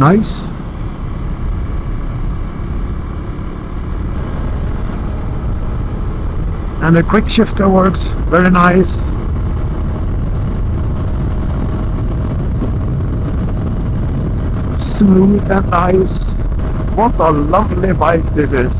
Nice. And the quick shifter works very nice. Smooth and nice. What a lovely bike this is.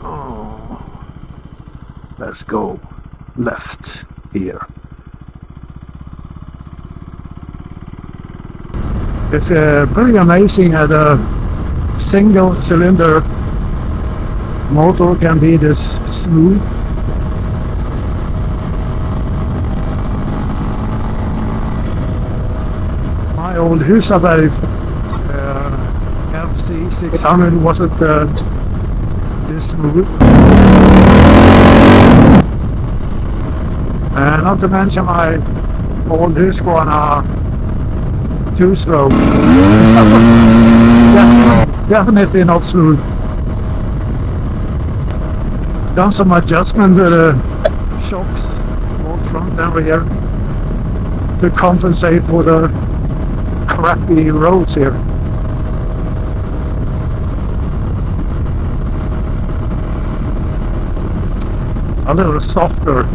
Oh, let's go left here. It's uh, pretty amazing that a single cylinder motor can be this smooth. My old Husaberg uh, FC600 wasn't uh, this smooth. And not to mention my old Husqvarna uh, two stroke. Def- Definitely not smooth. Done some adjustment with the shocks, both front and rear, to compensate for the crappy roads here. a little softer.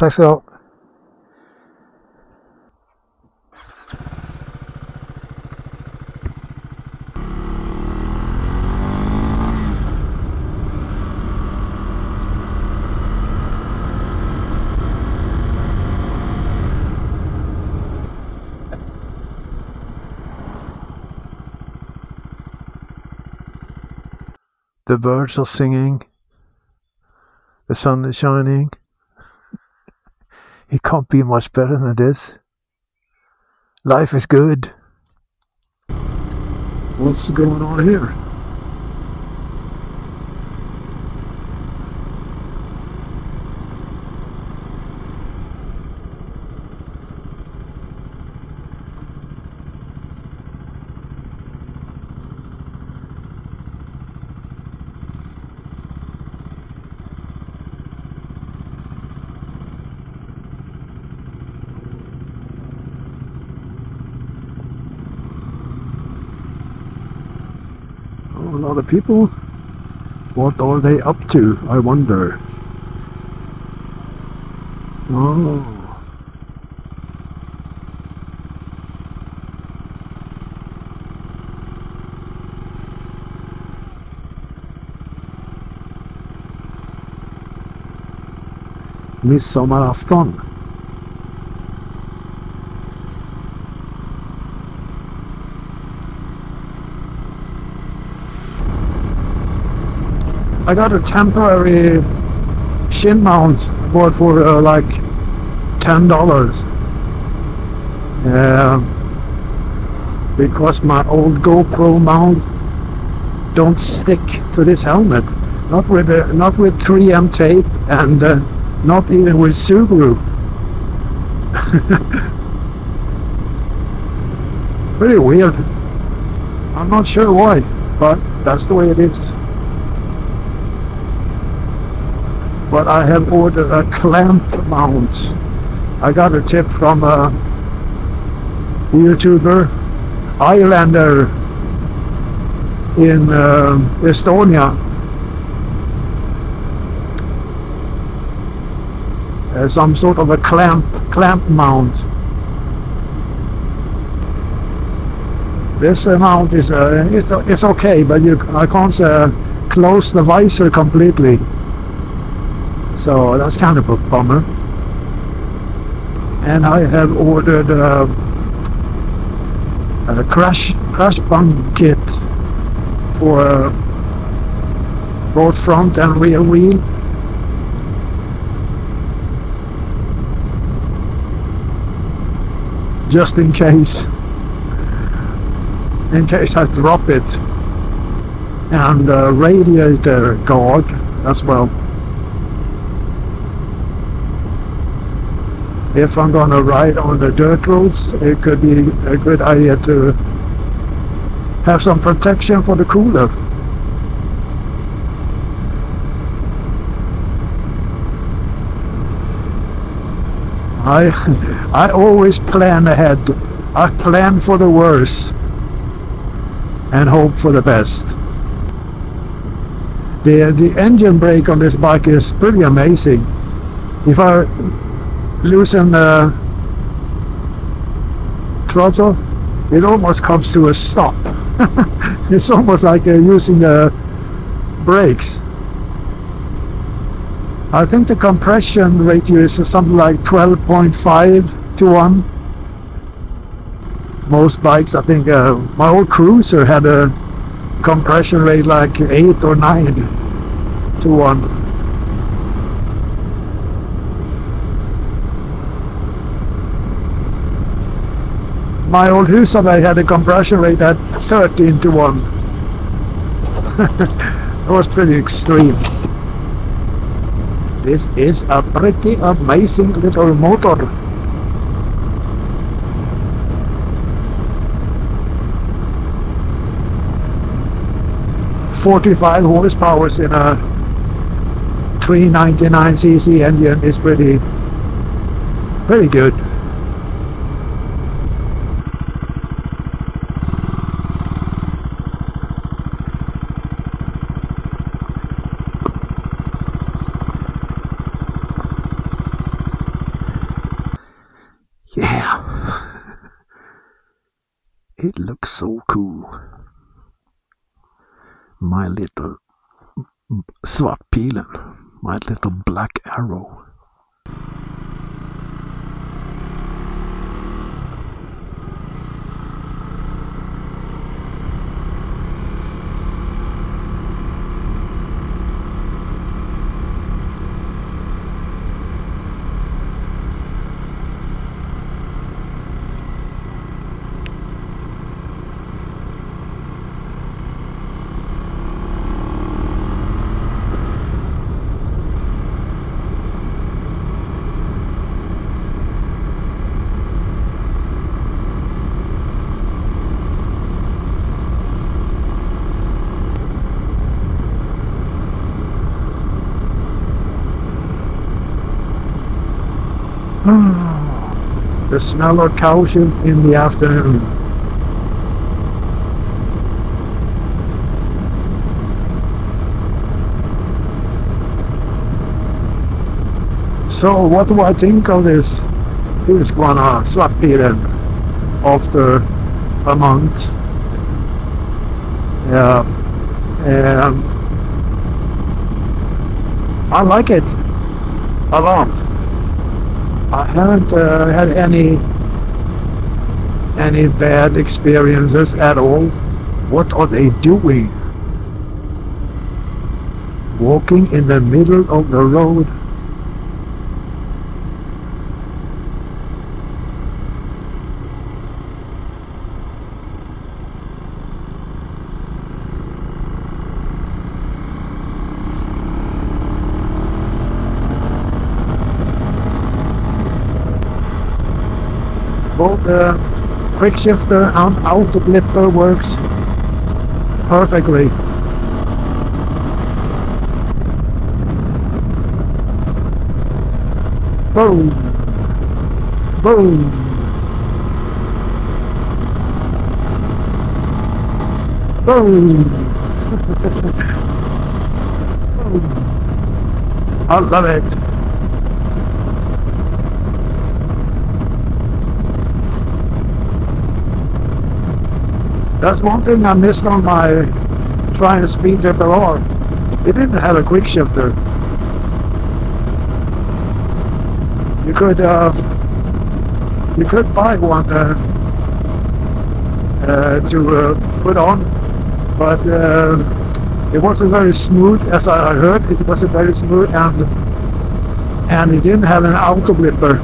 Ska du ha. The birds are singing. The sun is shining. It can't be much better than this. Life is good. What's going on here? A lot of people. What are they up to? I wonder. Oh. Midsommarafton. I got a temporary chin mount bought for uh, like ten dollars. Because my old GoPro mount don't stick to this helmet. Not with uh, not with 3M tape and uh, not even with Subaru. Pretty weird. I'm not sure why, but that's the way it is. But I have ordered a clamp mount. I got a tip from a YouTuber, Islander in uh, Estonia. Uh, some sort of a clamp clamp mount. This mount is uh, it's, it's okay, but you I can't uh, close the visor completely. So that's kind of a bummer. And I have ordered uh, a crash crash bump kit for uh, both front and rear wheel. Just in case. In case I drop it. And uh, radiator guard as well. If I'm gonna ride on the dirt roads, it could be a good idea to have some protection for the cooler. I I always plan ahead. I plan for the worst and hope for the best. The the engine brake on this bike is pretty amazing. If I loosen the throttle, it almost comes to a stop. it's almost like uh, using the brakes. I think the compression ratio is something like 12.5 to 1. Most bikes, I think, uh, my old Cruiser had a compression rate like 8 or 9 to 1. My old Husaberg had a compression rate at 13 to 1. it was pretty extreme. This is a pretty amazing little motor. Forty-five horsepower in a 399cc engine is pretty, pretty good. Yeah. It looks so cool. My little mm, mm, Svartpilen, my little black arrow. The smell of caution in the afternoon. So what do I think of this It's gonna Husqvarna Svartpilen after a month? Yeah, and I like it a lot. I haven't uh, had any any bad experiences at all. What are they doing? Walking in the middle of the road. both the quick shifter and auto blipper works perfectly. Boom! Boom! Boom! Boom. I love it. That's one thing I missed on my Triumph Speed Triple R. It didn't have a quick shifter. You could uh, you could buy one uh, uh, to uh, put on, but uh, it wasn't very smooth as I heard. It wasn't very smooth and and it didn't have an auto blipper.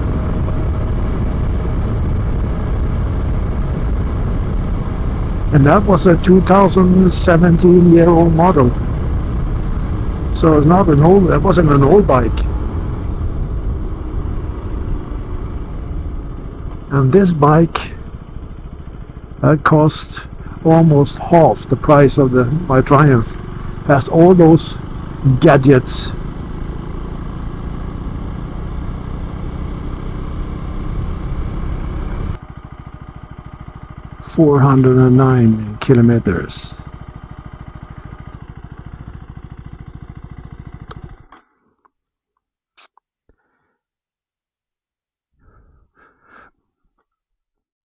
And that was a 2017 year old model. So it's not an old, that wasn't an old bike. And this bike, that cost almost half the price of the my Triumph. Has all those gadgets. Four hundred and nine kilometers.